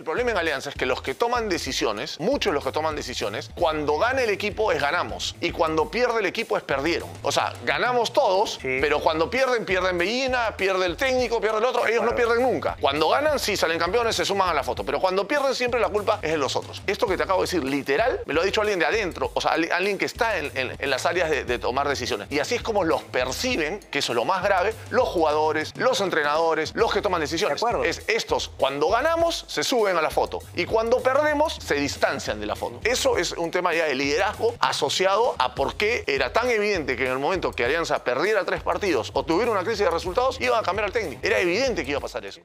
El problema en Alianza es que los que toman decisiones, muchos de los que toman decisiones, cuando gana el equipo es ganamos y cuando pierde el equipo es perdieron. O sea, ganamos todos, Sí. pero cuando pierden, pierden Bellina, pierde el técnico, pierde el otro, ellos no pierden nunca. Cuando ganan, sí salen campeones, se suman a la foto, pero cuando pierden siempre la culpa es de los otros. Esto que te acabo de decir, literal, me lo ha dicho alguien de adentro, o sea, alguien que está en, en- en las áreas de, de tomar decisiones. Y así es como los perciben, que eso es lo más grave, los jugadores, los entrenadores, los que toman decisiones. De acuerdo. Es estos, cuando ganamos, se suben a la foto. Y cuando perdemos, se distancian de la foto. Eso es un tema ya de liderazgo asociado a por qué era tan evidente que en el momento que Alianza perdiera tres partidos o tuviera una crisis de resultados, iban a cambiar al técnico. Era evidente que iba a pasar eso.